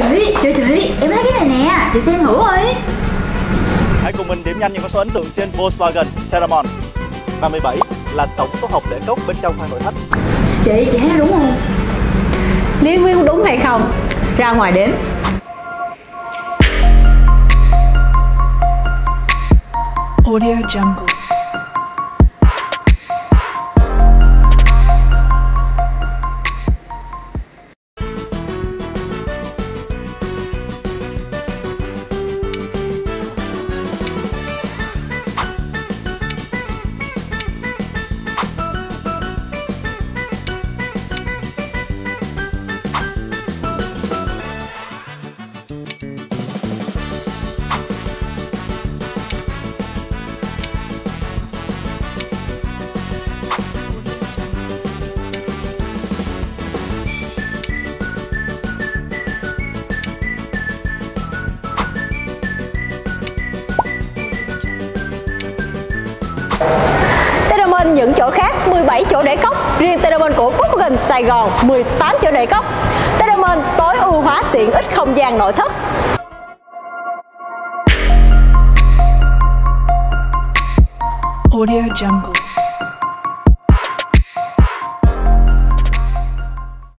Chị, chị, chị, em thấy cái này nè, chị xem thử rồi Hãy cùng mình điểm nhanh những con số ấn tượng trên Volkswagen Teramon 37 là tổng số hộp để cốc bên trong khoang nội thất Chị, chị thấy đúng không? Liên Nguyên đúng hay không? Ra ngoài đến Audio Jungle. Teramon, những chỗ khác 17 chỗ để cốc. Riêng Teramon của Volkswagen Sài Gòn 18 chỗ để cốc. Teramon, tối ưu hóa tiện ích không gian nội thất. Audio Jungle.